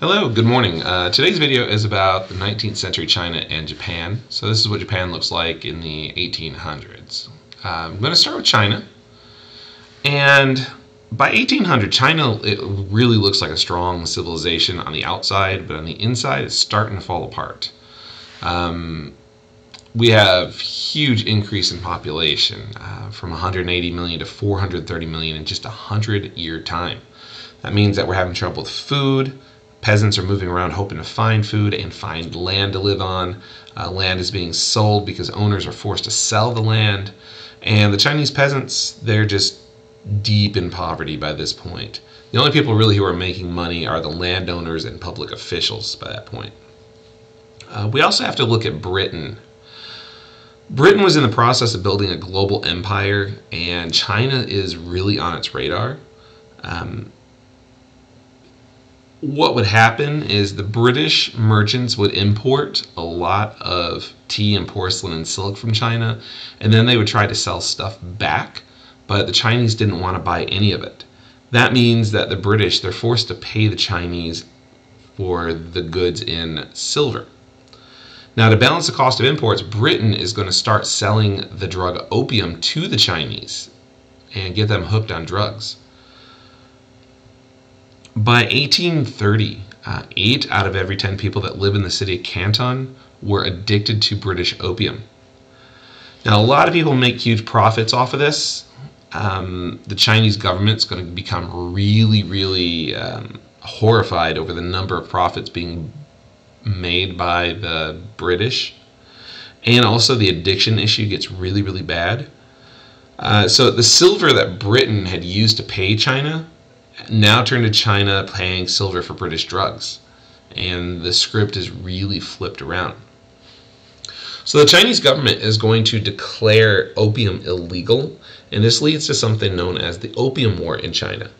Hello, good morning. Uh, today's video is about the 19th century China and Japan. So this is what Japan looks like in the 1800s. Uh, I'm going to start with China. And by 1800, China it really looks like a strong civilization on the outside, but on the inside it's starting to fall apart. Um, we have huge increase in population uh, from 180 million to 430 million in just a 100 year time. That means that we're having trouble with food, Peasants are moving around hoping to find food and find land to live on. Uh, land is being sold because owners are forced to sell the land. And the Chinese peasants, they're just deep in poverty by this point. The only people really who are making money are the landowners and public officials by that point. Uh, we also have to look at Britain. Britain was in the process of building a global empire, and China is really on its radar. Um, what would happen is the British merchants would import a lot of tea and porcelain and silk from China, and then they would try to sell stuff back, but the Chinese didn't want to buy any of it. That means that the British, they're forced to pay the Chinese for the goods in silver. Now, to balance the cost of imports, Britain is going to start selling the drug opium to the Chinese and get them hooked on drugs. By 1830, uh, eight out of every 10 people that live in the city of Canton were addicted to British opium. Now, a lot of people make huge profits off of this. Um, the Chinese government's going to become really, really um, horrified over the number of profits being made by the British. And also, the addiction issue gets really, really bad. Uh, so, the silver that Britain had used to pay China now turn to China paying silver for British drugs. And the script is really flipped around. So the Chinese government is going to declare opium illegal, and this leads to something known as the Opium War in China.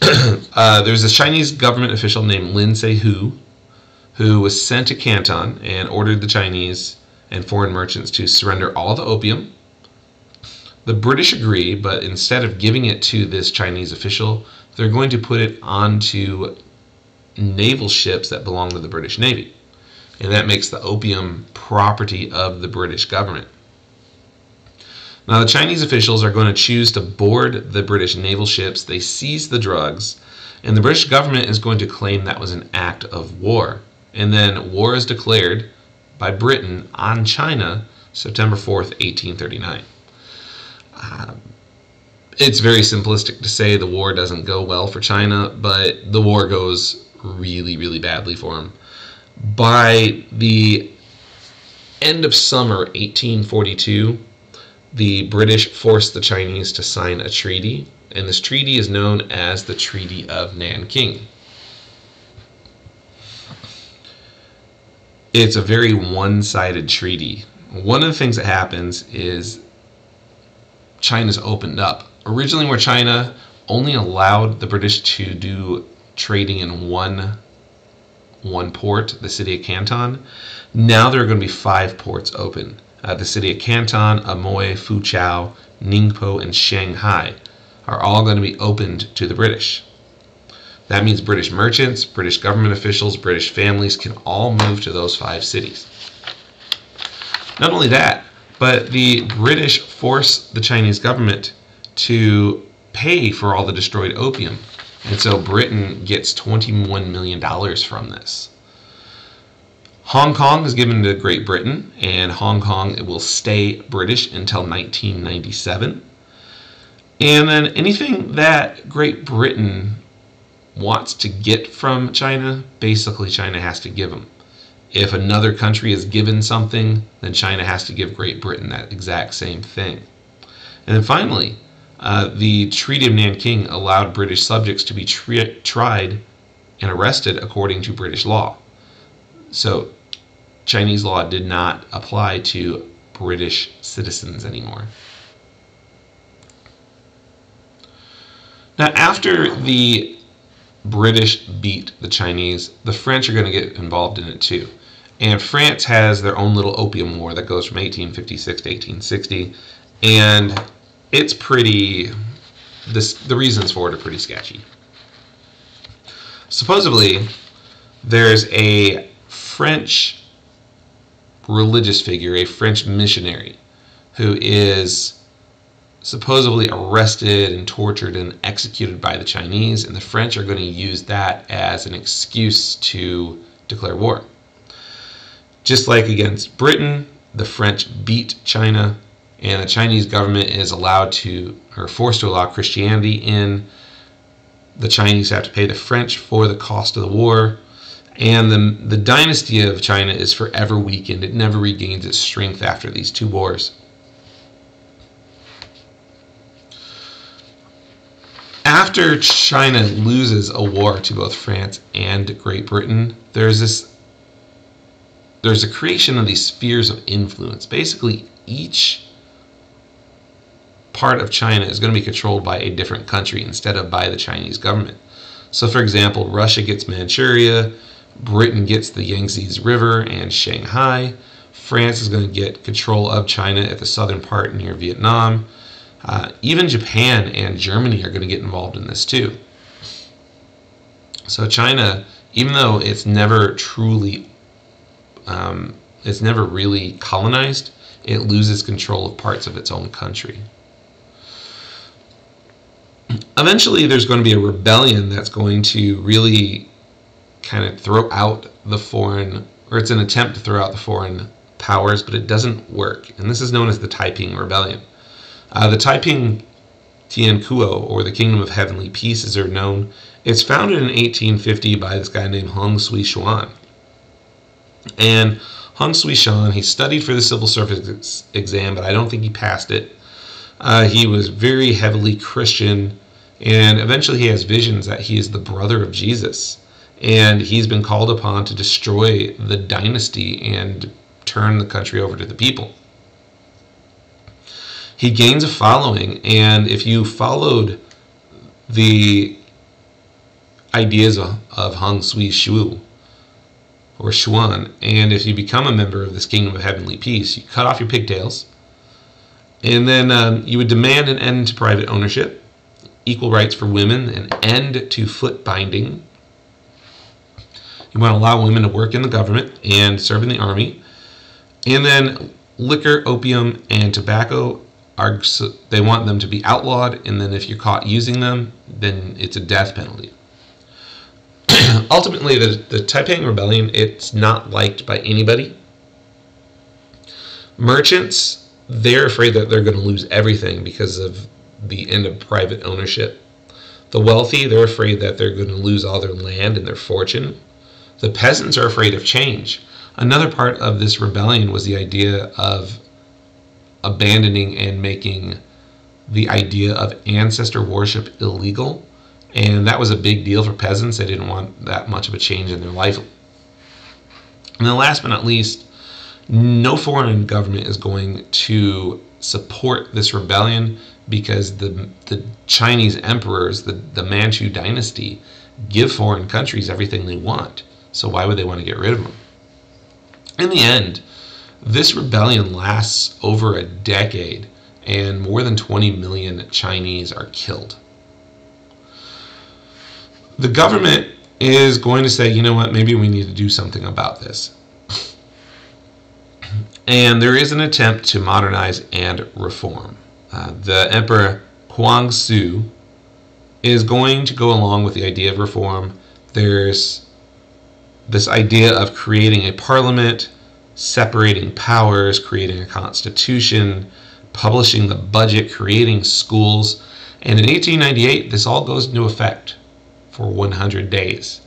uh, there's a Chinese government official named Lin Zexu who was sent to Canton and ordered the Chinese and foreign merchants to surrender all the opium the British agree, but instead of giving it to this Chinese official, they're going to put it onto naval ships that belong to the British Navy. And that makes the opium property of the British government. Now, the Chinese officials are going to choose to board the British naval ships. They seize the drugs, and the British government is going to claim that was an act of war. And then war is declared by Britain on China September 4th, 1839 Uh, it's very simplistic to say the war doesn't go well for China, but the war goes really, really badly for them. By the end of summer 1842, the British forced the Chinese to sign a treaty, and this treaty is known as the Treaty of Nanking. It's a very one sided treaty. One of the things that happens is China's opened up. Originally, where China only allowed the British to do trading in one one port, the city of Canton. Now there are going to be five ports open. Uh, the city of Canton, Amoy, Foochow, Ningpo, and Shanghai are all going to be opened to the British. That means British merchants, British government officials, British families can all move to those five cities. Not only that, but the British forced the Chinese government to pay for all the destroyed opium. And so Britain gets $21 million from this. Hong Kong is given to Great Britain, and Hong Kong will stay British until 1997. And then anything that Great Britain wants to get from China, basically China has to give them. If another country is given something, then China has to give Great Britain that exact same thing. And then finally, uh, the Treaty of Nanking allowed British subjects to be tri- tried and arrested according to British law. So Chinese law did not apply to British citizens anymore. Now, after the British beat the Chinese, the French are going to get involved in it too. And France has their own little opium war that goes from 1856 to 1860. And it's pretty, this, the reasons for it are pretty sketchy. supposedly there's a French religious figure, a French missionary, who is supposedly arrested and tortured and executed by the Chinese, and the French are going to use that as an excuse to declare war. Just like against Britain, the French beat China, and the Chinese government is allowed to, or forced to allow Christianity in. The Chinese have to pay the French for the cost of the war. And the, the dynasty of China is forever weakened. It never regains its strength after these two wars. After China loses a war to both France and Great Britain, there's this there's a creation of these spheres of influence. Basically, each part of China is going to be controlled by a different country instead of by the Chinese government. So, for example, Russia gets Manchuria, Britain gets the Yangtze River and Shanghai. France is going to get control of China at the southern part near Vietnam. Uh, even Japan and Germany are going to get involved in this too. So China, even though it's never truly, um, it's never really colonized, it loses control of parts of its own country. Eventually, there's going to be a rebellion that's going to really kind of throw out the foreign, or it's an attempt to throw out the foreign powers, but it doesn't work. And this is known as the Taiping Rebellion. Uh, the Taiping Tiankuo, or the Kingdom of Heavenly Peace, as they're known, it's founded in 1850 by this guy named Hong Sui Xuan. And Hung Sui Xuan, he studied for the civil service exam, but I don't think he passed it. Uh, he was very heavily Christian, and eventually he has visions that he is the brother of Jesus and he's been called upon to destroy the dynasty and turn the country over to the people. He gains a following, and if you followed the ideas of, of Hung Sui Shu or Xuan, and if you become a member of this kingdom of heavenly peace, you cut off your pigtails, and then um, you would demand an end to private ownership, equal rights for women, an end to foot binding, you want to allow women to work in the government and serve in the army. And then liquor, opium, and tobacco are they want them to be outlawed. And then if you're caught using them, then it's a death penalty. Ultimately, the, the Taiping Rebellion it's not liked by anybody. Merchants they're afraid that they're going to lose everything because of the end of private ownership. The wealthy, they're afraid that they're going to lose all their land and their fortune. The peasants are afraid of change. Another part of this rebellion was the idea of abandoning and making the idea of ancestor worship illegal. And that was a big deal for peasants. They didn't want that much of a change in their life. And then, last but not least, no foreign government is going to support this rebellion because the, the Chinese emperors, the, the Manchu dynasty, give foreign countries everything they want. So why would they want to get rid of them? In the end, this rebellion lasts over a decade and more than 20 million Chinese are killed. The government is going to say, you know what, maybe we need to do something about this. And there is an attempt to modernize and reform. Uh, the Emperor Huangzi is going to go along with the idea of reform. There's this idea of creating a parliament, separating powers, creating a constitution, publishing the budget, creating schools. And in 1898, this all goes into effect for 100 days.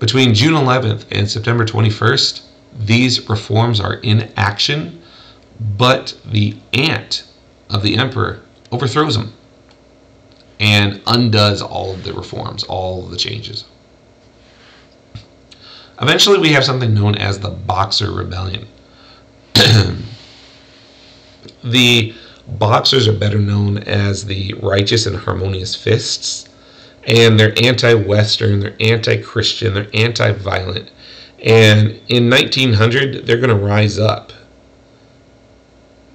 Between June 11th and September 21st, these reforms are in action, but the aunt of the emperor overthrows them and undoes all of the reforms, all of the changes. Eventually, we have something known as the Boxer Rebellion. the Boxers are better known as the Righteous and Harmonious Fists, and they're anti Western, they're anti Christian, they're anti violent. And in 1900, they're going to rise up.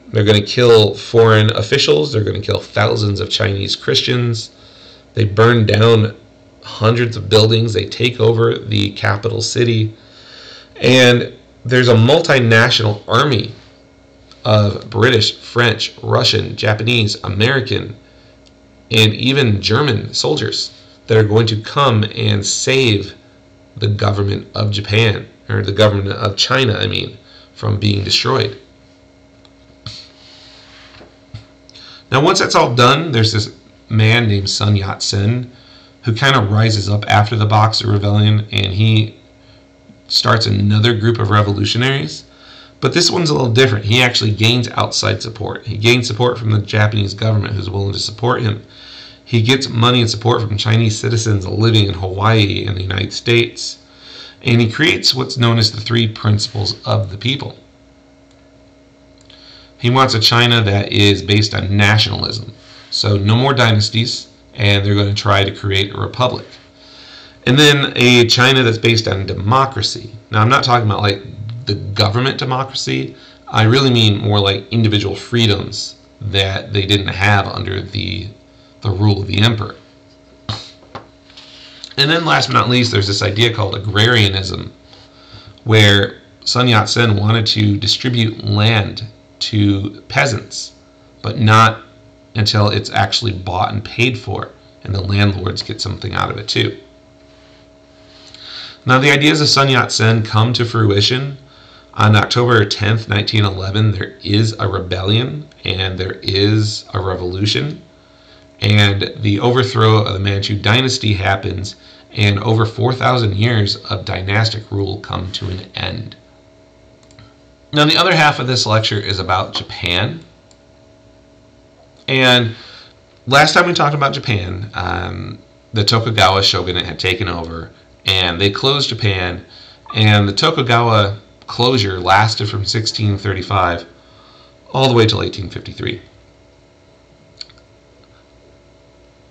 They're going to kill foreign officials, they're going to kill thousands of Chinese Christians. They burn down hundreds of buildings. They take over the capital city. And there's a multinational army of British, French, Russian, Japanese, American, and even German soldiers that are going to come and save the government of Japan, or the government of China, I mean, from being destroyed. Now, once that's all done, there's this man named Sun Yat sen who kind of rises up after the Boxer Rebellion and he starts another group of revolutionaries. But this one's a little different. He actually gains outside support. He gains support from the Japanese government who's willing to support him. He gets money and support from Chinese citizens living in Hawaii and the United States. And he creates what's known as the three principles of the people. He wants a China that is based on nationalism. So no more dynasties, and they're going to try to create a republic. And then a China that's based on democracy. Now, I'm not talking about like the government democracy. I really mean more like individual freedoms that they didn't have under the the rule of the emperor. And then last but not least, there's this idea called agrarianism, where Sun Yat-sen wanted to distribute land to peasants, but not until it's actually bought and paid for, and the landlords get something out of it too. Now, the ideas of Sun Yat sen come to fruition. On October 10th, 1911, there is a rebellion and there is a revolution, and the overthrow of the Manchu dynasty happens, and over 4,000 years of dynastic rule come to an end. Now, the other half of this lecture is about Japan. And last time we talked about Japan, um, the Tokugawa shogunate had taken over and they closed Japan. And the Tokugawa closure lasted from 1635 all the way till 1853.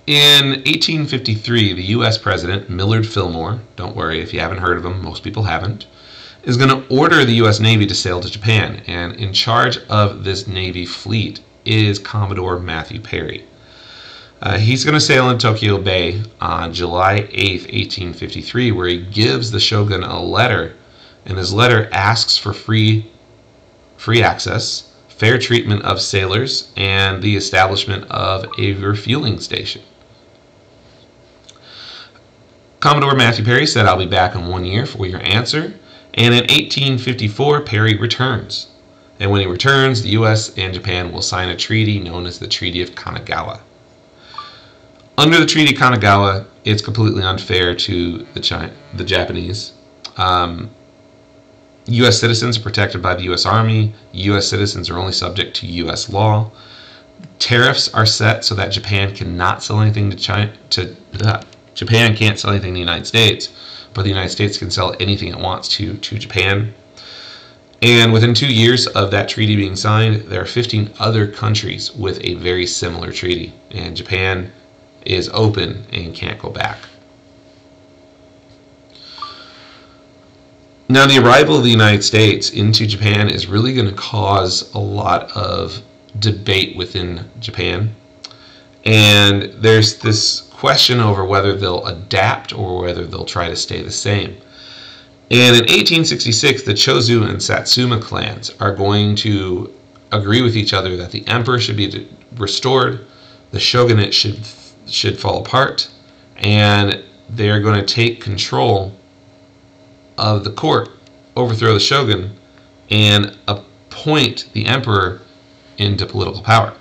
In 1853, the U.S. President, Millard Fillmore, don't worry if you haven't heard of him, most people haven't, is going to order the U.S. Navy to sail to Japan. And in charge of this Navy fleet is Commodore Matthew Perry. Uh, he's going to sail in Tokyo Bay on July 8, 1853, where he gives the shogun a letter, and his letter asks for free, free access, fair treatment of sailors, and the establishment of a refueling station. Commodore Matthew Perry said, I'll be back in one year for your answer. And in 1854, Perry returns. And when he returns, the U.S. and Japan will sign a treaty known as the Treaty of Kanagawa. Under the Treaty of Kanagawa, it's completely unfair to the, China, the Japanese. Um, U.S. citizens are protected by the U.S. Army. U.S. citizens are only subject to U.S. law. Tariffs are set so that Japan cannot sell anything to China. To uh, Japan can't sell anything to the United States, but the United States can sell anything it wants to to Japan. And within two years of that treaty being signed, there are 15 other countries with a very similar treaty. And Japan is open and can't go back. Now, the arrival of the United States into Japan is really going to cause a lot of debate within Japan. And there's this question over whether they'll adapt or whether they'll try to stay the same. And in 1866, the Choshu and Satsuma clans are going to agree with each other that the emperor should be restored, the shogunate should should fall apart, and they're going to take control of the court, overthrow the shogun, and appoint the emperor into political power.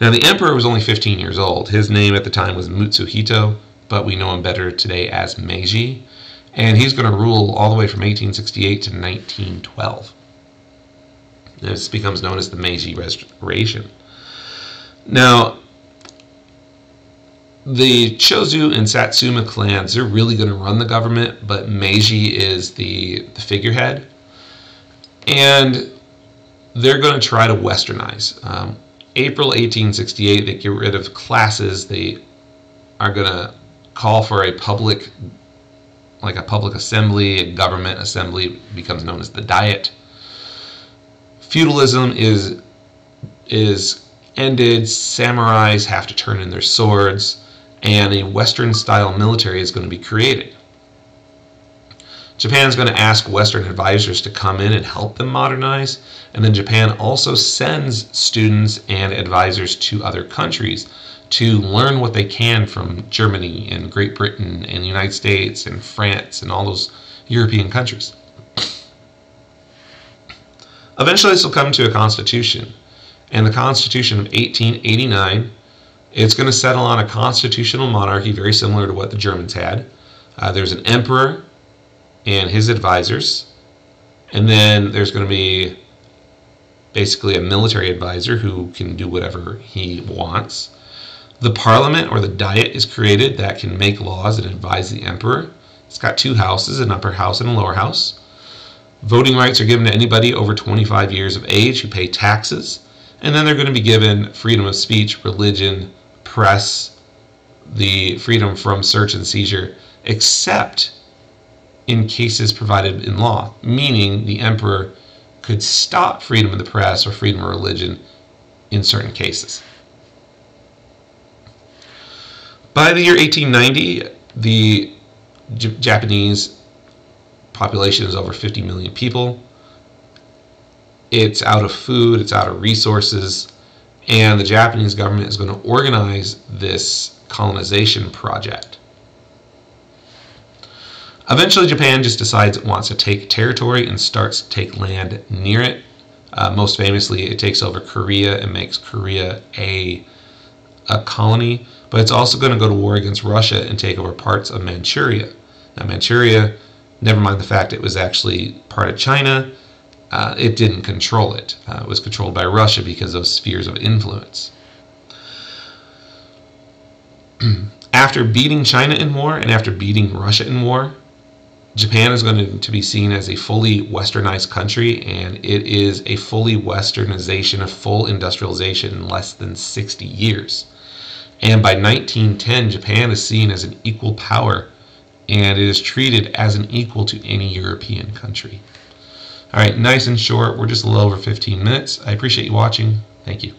Now, the emperor was only 15 years old. His name at the time was Mutsuhito, but we know him better today as Meiji and he's going to rule all the way from 1868 to 1912. This becomes known as the Meiji Restoration. Now, the Choshu and Satsuma clans, they're really going to run the government, but Meiji is the, the figurehead. And they're going to try to westernize. Um, April 1868, they get rid of classes. They are going to call for a public like a public assembly, a government assembly becomes known as the Diet. Feudalism is is ended. Samurais have to turn in their swords, and a Western style military is going to be created. Japan is going to ask Western advisors to come in and help them modernize, and then Japan also sends students and advisors to other countries to learn what they can from Germany and Great Britain and the United States and France and all those European countries. Eventually, this will come to a constitution, and the Constitution of 1889 it's going to settle on a constitutional monarchy very similar to what the Germans had. Uh, there's an emperor and his advisors, and then there's going to be basically a military advisor who can do whatever he wants. The parliament or the diet is created that can make laws and advise the emperor. It's got two houses, an upper house and a lower house. Voting rights are given to anybody over 25 years of age who pay taxes. And then they're going to be given freedom of speech, religion, press, the freedom from search and seizure, except in cases provided in law, meaning the emperor could stop freedom of the press or freedom of religion in certain cases. By the year 1890, the J Japanese population is over 50 million people. It's out of food, it's out of resources, and the Japanese government is going to organize this colonization project. Eventually, Japan just decides it wants to take territory and starts to take land near it. Uh, most famously, it takes over Korea and makes Korea a, a colony but it's also going to go to war against Russia and take over parts of Manchuria. Now, Manchuria, never mind the fact it was actually part of China, uh, it didn't control it. Uh, it was controlled by Russia because of spheres of influence. after beating China in war and after beating Russia in war, Japan is going to be seen as a fully westernized country, and it is a fully westernization, a full industrialization in less than 60 years. And by 1910, Japan is seen as an equal power and it is treated as an equal to any European country. All right, nice and short. We're just a little over 15 minutes. I appreciate you watching. Thank you.